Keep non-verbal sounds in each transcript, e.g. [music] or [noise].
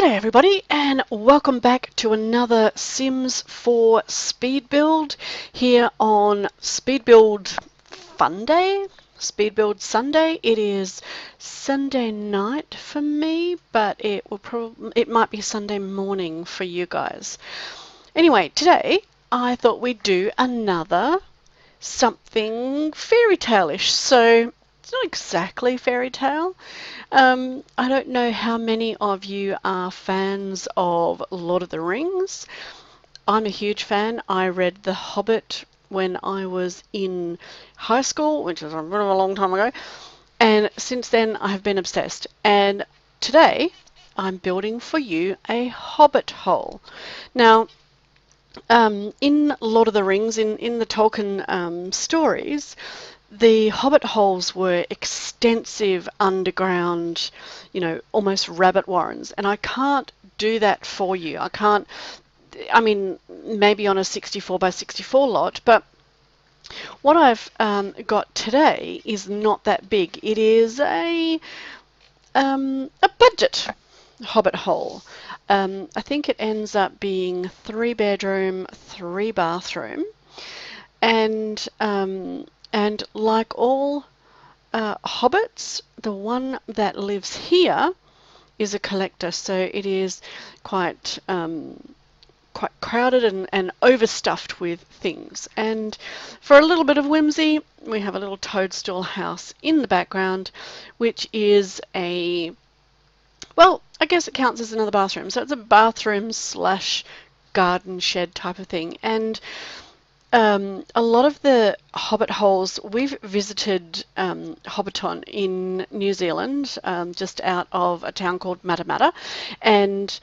G'day everybody and welcome back to another Sims 4 speed build here on Speed Build Fun Day, Speed Build Sunday. It is Sunday night for me, but it will probably it might be Sunday morning for you guys. Anyway, today I thought we'd do another something fairy tale-ish. So it's not exactly fairy tale. Um, I don't know how many of you are fans of Lord of the Rings. I'm a huge fan. I read The Hobbit when I was in high school, which is a bit of a long time ago. And since then, I have been obsessed. And today, I'm building for you a hobbit hole. Now, um, in Lord of the Rings, in, in the Tolkien um, stories, the hobbit holes were extensive underground, you know, almost rabbit warrens. And I can't do that for you. I can't, I mean, maybe on a 64 by 64 lot, but what I've um, got today is not that big. It is a, um, a budget hobbit hole. Um, I think it ends up being three bedroom, three bathroom. And um, and like all uh, hobbits, the one that lives here is a collector. So it is quite um, quite crowded and, and overstuffed with things. And for a little bit of whimsy, we have a little toadstool house in the background, which is a, well, I guess it counts as another bathroom. So it's a bathroom slash garden shed type of thing. And um, a lot of the hobbit holes, we've visited um, Hobbiton in New Zealand, um, just out of a town called Matamata, and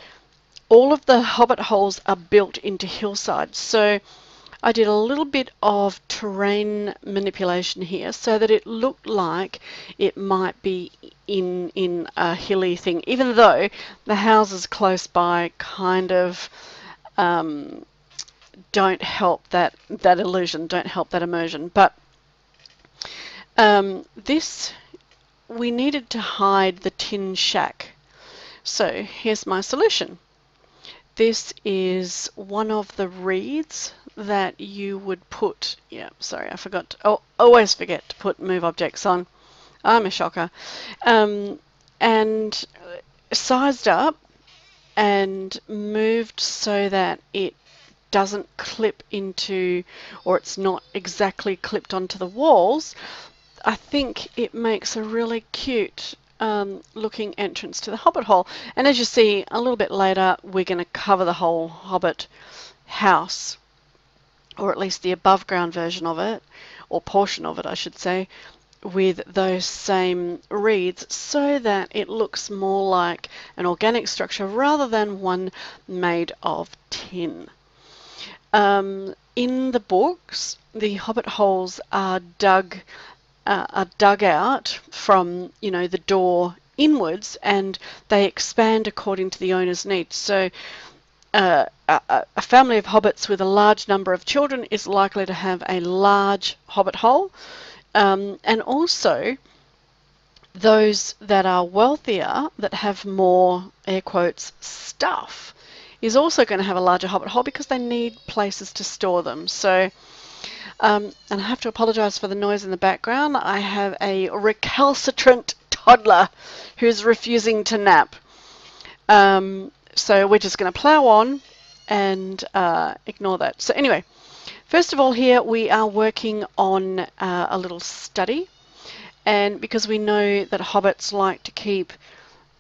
all of the hobbit holes are built into hillsides. So I did a little bit of terrain manipulation here so that it looked like it might be in, in a hilly thing, even though the houses close by kind of um, don't help that that illusion, don't help that immersion. But um, this, we needed to hide the tin shack. So here's my solution. This is one of the reeds that you would put, yeah, sorry, I forgot, to, oh, always forget to put move objects on. I'm a shocker. Um, and sized up and moved so that it doesn't clip into or it's not exactly clipped onto the walls, I think it makes a really cute um, looking entrance to the Hobbit hole. And as you see a little bit later, we're going to cover the whole Hobbit house, or at least the above ground version of it, or portion of it, I should say, with those same reeds so that it looks more like an organic structure rather than one made of tin. Um, in the books, the hobbit holes are dug uh, are dug out from you know the door inwards, and they expand according to the owner's needs. So. Uh, a, family of hobbits with a large number of children is likely to have a large hobbit hole, um, and also those that are wealthier that have more air quotes stuff is also going to have a larger hobbit hole because they need places to store them. So, um, and I have to apologize for the noise in the background. I have a recalcitrant toddler who's refusing to nap. Um, so we're just going to plow on and uh, ignore that. So anyway, first of all here we are working on uh, a little study and because we know that hobbits like to keep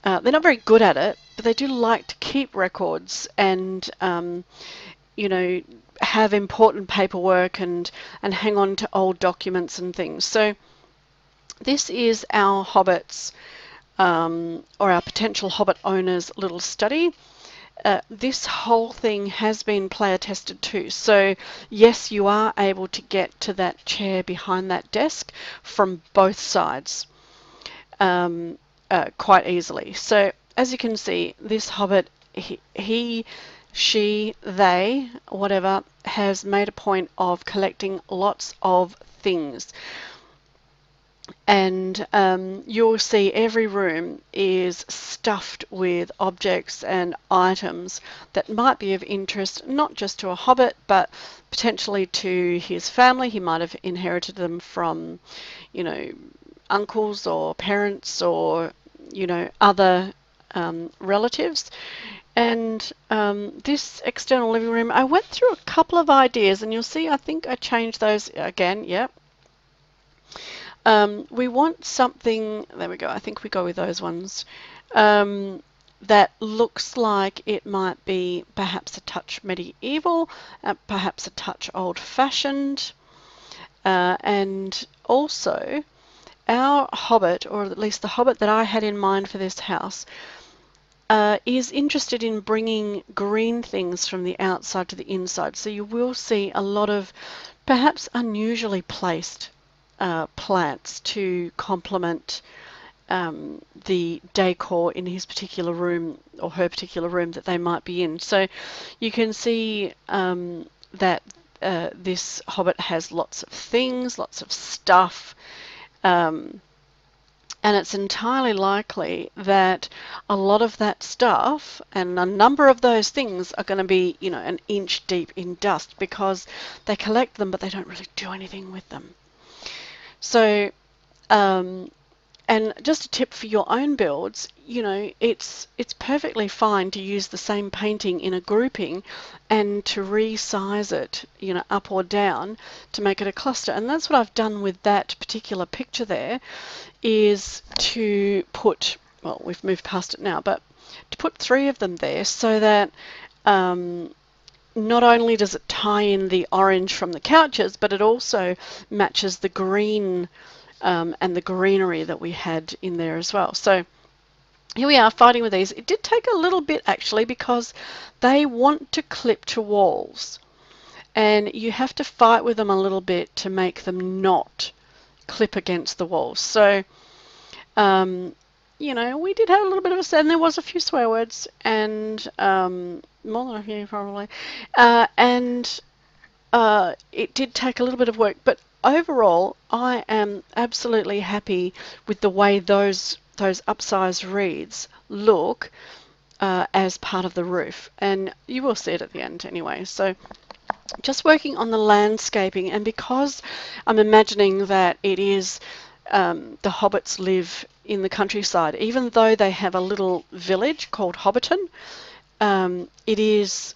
uh, they're not very good at it, but they do like to keep records and, um, you know, have important paperwork and, and hang on to old documents and things. So this is our hobbits um, or our potential hobbit owners little study. Uh, this whole thing has been player tested too. So yes, you are able to get to that chair behind that desk from both sides. Um, uh, quite easily. So as you can see, this hobbit, he, he, she, they, whatever, has made a point of collecting lots of things. and um, you'll see every room is stuffed with objects and items that might be of interest not just to a hobbit but potentially to his family. He might have inherited them from, you know, uncles or parents or, you know, other um, relatives. And um, this external living room, I went through a couple of ideas and you'll see I think I changed those again. Yep. Um, we want something, there we go, I think we go with those ones, um, that looks like it might be perhaps a touch medieval, uh, perhaps a touch old-fashioned, uh, and also our hobbit, or at least the hobbit that I had in mind for this house, uh, is interested in bringing green things from the outside to the inside. So you will see a lot of perhaps unusually placed uh, plants to complement um, the decor in his particular room or her particular room that they might be in. So you can see um, that uh, this hobbit has lots of things, lots of stuff, um, and it's entirely likely that a lot of that stuff and a number of those things are going to be, you know, an inch deep in dust because they collect them but they don't really do anything with them. So, um, and just a tip for your own builds, you know, it's it's perfectly fine to use the same painting in a grouping and to resize it, you know, up or down to make it a cluster. And that's what I've done with that particular picture there is to put, well, we've moved past it now, but to put three of them there so that um, not only does it tie in the orange from the couches, but it also matches the green um, and the greenery that we had in there as well. So here we are fighting with these. It did take a little bit actually because they want to clip to walls and you have to fight with them a little bit to make them not clip against the walls. So um, you know, we did have a little bit of a set, and there was a few swear words, and um, more than a few probably, uh, and uh, it did take a little bit of work, but overall, I am absolutely happy with the way those those upsized reeds look uh, as part of the roof, and you will see it at the end anyway. So just working on the landscaping, and because I'm imagining that it is um, the hobbits live in the countryside. Even though they have a little village called Hobbiton, um, it is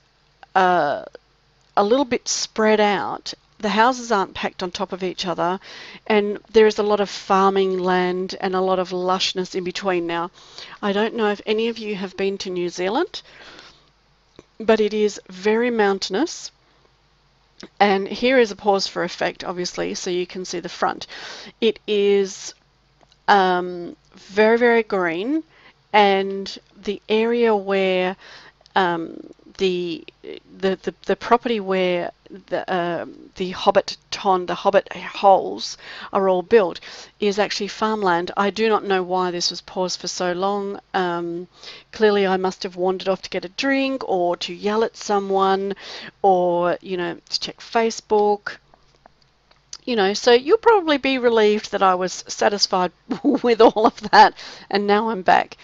uh, a little bit spread out. The houses aren't packed on top of each other, and there is a lot of farming land and a lot of lushness in between. Now, I don't know if any of you have been to New Zealand, but it is very mountainous. And here is a pause for effect, obviously, so you can see the front. It is um, very, very green, and the area where um, the, the, the property where the uh, the Hobbiton, the Hobbit holes are all built, is actually farmland. I do not know why this was paused for so long. Um, clearly, I must have wandered off to get a drink, or to yell at someone, or you know to check Facebook you know, so you'll probably be relieved that I was satisfied [laughs] with all of that and now I'm back.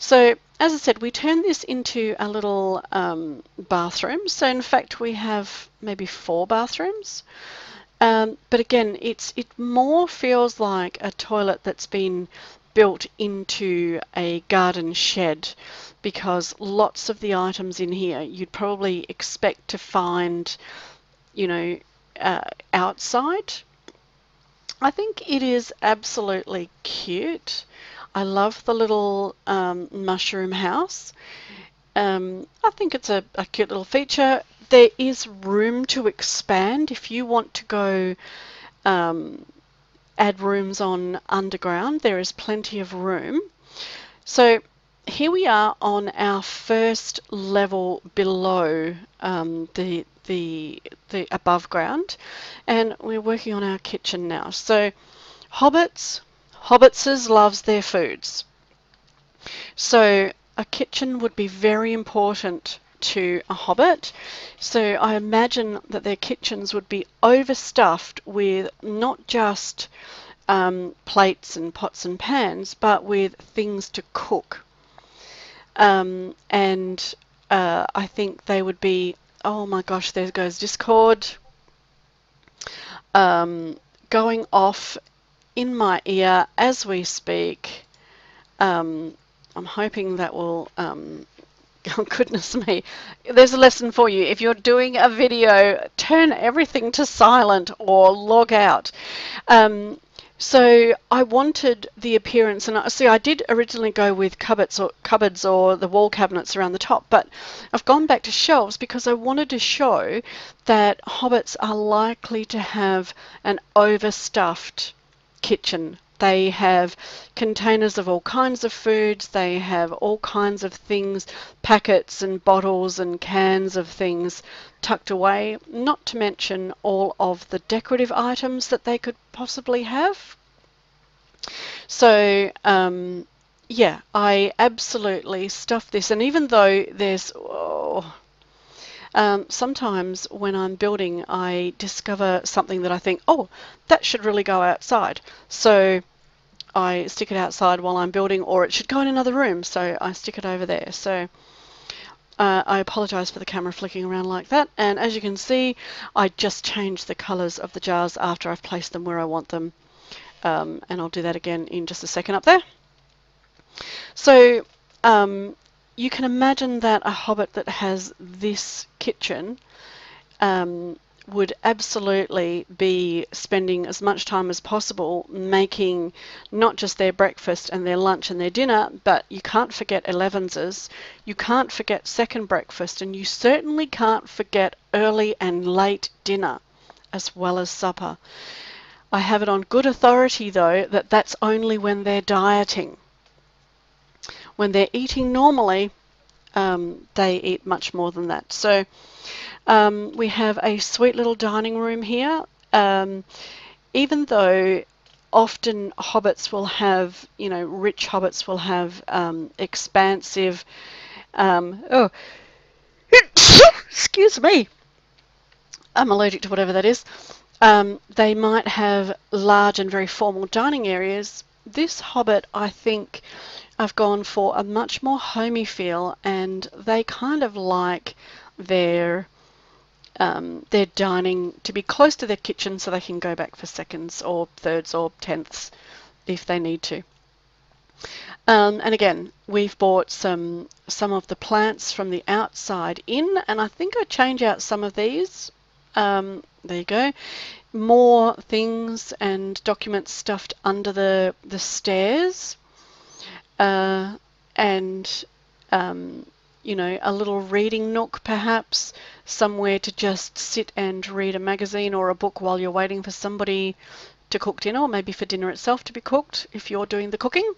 So as I said, we turn this into a little um, bathroom. So in fact, we have maybe four bathrooms. Um, but again, it's it more feels like a toilet that's been built into a garden shed because lots of the items in here you'd probably expect to find, you know, uh, outside. I think it is absolutely cute. I love the little um, mushroom house. Um, I think it's a, a, cute little feature. There is room to expand if you want to go um, add rooms on underground. There is plenty of room. So here we are on our first level below um, the the the above ground and we're working on our kitchen now so hobbits hobbitses loves their foods. So a kitchen would be very important to a hobbit. So I imagine that their kitchens would be overstuffed with not just um, plates and pots and pans, but with things to cook. Um, and uh, I think they would be, oh my gosh, there goes Discord, um, going off in my ear as we speak. Um, I'm hoping that will um, [laughs] Oh, goodness me. There's a lesson for you. If you're doing a video, turn everything to silent or log out. Um, so I wanted the appearance, and I, see, I did originally go with cupboards or cupboards or the wall cabinets around the top, but I've gone back to shelves because I wanted to show that hobbits are likely to have an overstuffed kitchen they have containers of all kinds of foods. They have all kinds of things, packets and bottles and cans of things tucked away, not to mention all of the decorative items that they could possibly have. So, um, yeah, I absolutely stuff this. And even though there's, oh, um, sometimes when I'm building, I discover something that I think, oh, that should really go outside. So I stick it outside while I'm building, or it should go in another room, so I stick it over there. So uh, I apologize for the camera flicking around like that. And as you can see, I just changed the colors of the jars after I've placed them where I want them. Um, and I'll do that again in just a second up there. So um, you can imagine that a hobbit that has this kitchen um, would absolutely be spending as much time as possible making not just their breakfast and their lunch and their dinner, but you can't forget Elevenses, you can't forget second breakfast, and you certainly can't forget early and late dinner as well as supper. I have it on good authority though that that's only when they're dieting. When they're eating normally, um, they eat much more than that. So um, we have a sweet little dining room here. Um, even though often hobbits will have, you know, rich hobbits will have um, expansive, um, oh, [coughs] excuse me, I'm allergic to whatever that is. Um, they might have large and very formal dining areas. This hobbit, I think, I've gone for a much more homey feel and they kind of like their um, their dining to be close to their kitchen so they can go back for seconds or thirds or tenths if they need to. Um, and again, we've bought some some of the plants from the outside in, and I think I change out some of these. Um, there you go. More things and documents stuffed under the the stairs uh, and um, you know a little reading nook perhaps somewhere to just sit and read a magazine or a book while you're waiting for somebody to cook dinner or maybe for dinner itself to be cooked if you're doing the cooking.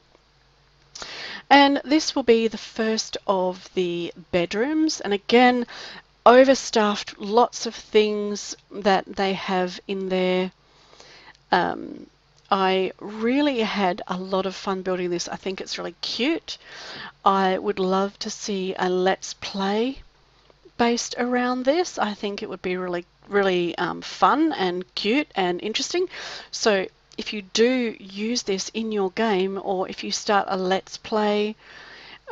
And this will be the first of the bedrooms. And again overstuffed lots of things that they have in there um, I really had a lot of fun building this. I think it's really cute. I would love to see a Let's Play based around this. I think it would be really, really um, fun and cute and interesting. So if you do use this in your game or if you start a Let's Play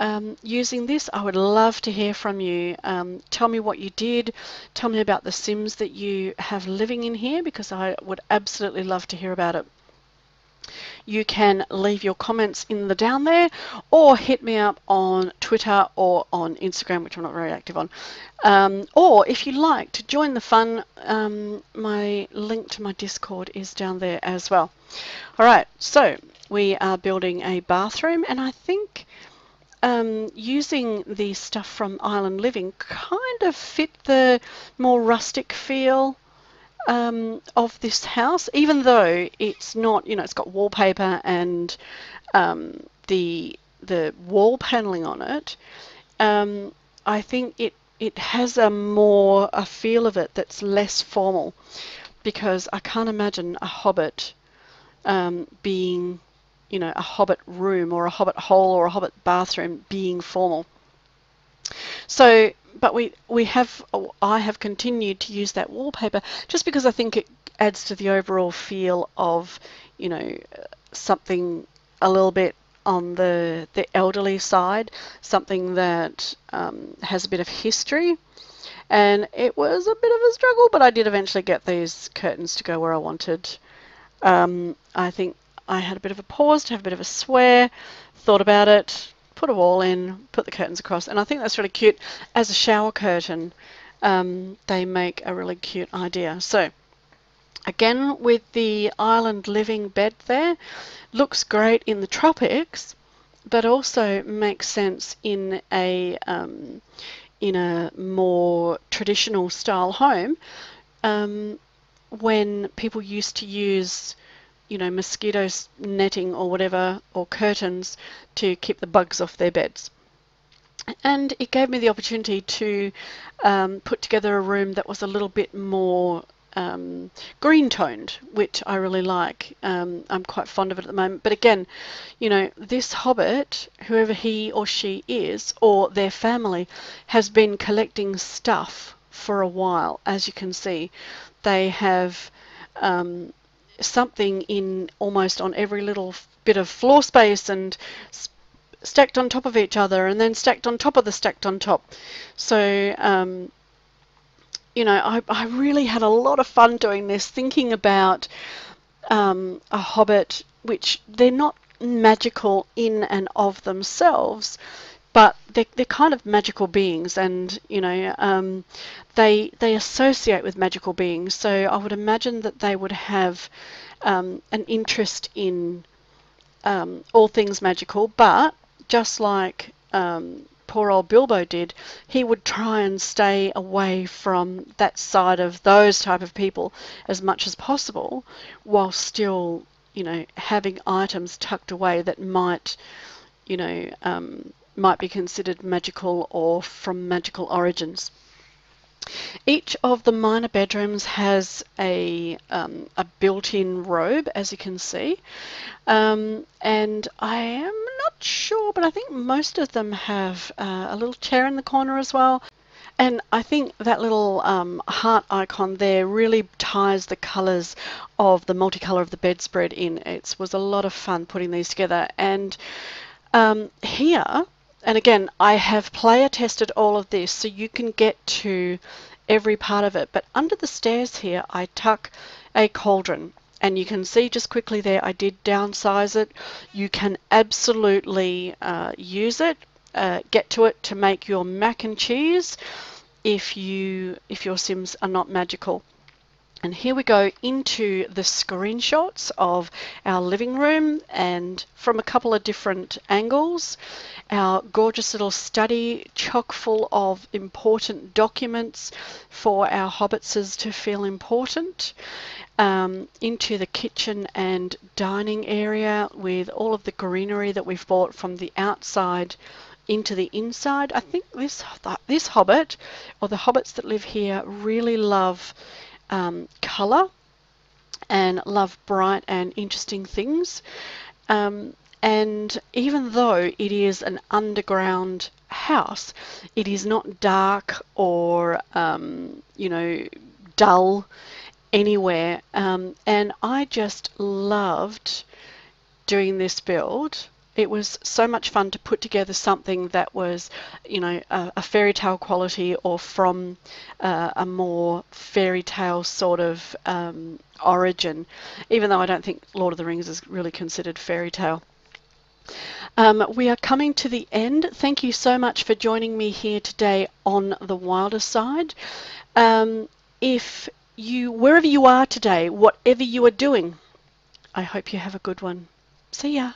um, using this, I would love to hear from you. Um, tell me what you did. Tell me about the Sims that you have living in here because I would absolutely love to hear about it you can leave your comments in the down there or hit me up on Twitter or on Instagram, which I'm not very active on. Um, or if you like to join the fun, um, my link to my Discord is down there as well. All right, so we are building a bathroom and I think um, using the stuff from Island Living kind of fit the more rustic feel um, of this house, even though it's not, you know, it's got wallpaper and um, the the wall paneling on it. Um, I think it it has a more a feel of it that's less formal, because I can't imagine a hobbit um, being, you know, a hobbit room or a hobbit hole or a hobbit bathroom being formal. So, but we we have I have continued to use that wallpaper just because I think it adds to the overall feel of you know something a little bit on the the elderly side, something that um, has a bit of history. And it was a bit of a struggle, but I did eventually get these curtains to go where I wanted. Um, I think I had a bit of a pause to have a bit of a swear, thought about it, put a wall in, put the curtains across, and I think that's really cute. As a shower curtain, um, they make a really cute idea. So again, with the island living bed there, looks great in the tropics, but also makes sense in a um, in a more traditional style home um, when people used to use you know mosquito netting or whatever or curtains to keep the bugs off their beds and it gave me the opportunity to um, put together a room that was a little bit more um, green toned, which I really like. Um, I'm quite fond of it at the moment. But again, you know, this hobbit, whoever he or she is, or their family, has been collecting stuff for a while. As you can see, they have um, something in almost on every little bit of floor space and stacked on top of each other and then stacked on top of the stacked on top. So um, you know, I, I really had a lot of fun doing this, thinking about um, a hobbit, which they're not magical in and of themselves, but they're, they're kind of magical beings, and you know, um, they they associate with magical beings. So I would imagine that they would have um, an interest in um, all things magical, but just like um, poor old Bilbo did, he would try and stay away from that side of those type of people as much as possible, while still, you know, having items tucked away that might, you know, um, might be considered magical or from magical origins. Each of the minor bedrooms has a, um, a built-in robe, as you can see, um, and I am not sure, but I think most of them have uh, a little chair in the corner as well. And I think that little um, heart icon there really ties the colours of the multicolour of the bedspread in. It was a lot of fun putting these together. And um, here, and again, I have player tested all of this so you can get to every part of it. But under the stairs here, I tuck a cauldron. And you can see just quickly there I did downsize it. You can absolutely uh, use it uh, get to it to make your mac and cheese if you if your sims are not magical and here we go into the screenshots of our living room and from a couple of different angles. Our gorgeous little study chock full of important documents for our hobbitses to feel important. Um, into the kitchen and dining area with all of the greenery that we've bought from the outside into the inside. I think this this hobbit or the hobbits that live here really love um, colour and love bright and interesting things. Um, and even though it is an underground house, it is not dark or, um, you know, dull anywhere. Um, and I just loved doing this build it was so much fun to put together something that was, you know, a, a fairy tale quality or from uh, a more fairy tale sort of um, origin, even though I don't think Lord of the Rings is really considered fairy tale. Um, we are coming to the end. Thank you so much for joining me here today on the Wylder Side. Um, if you, wherever you are today, whatever you are doing, I hope you have a good one. See ya.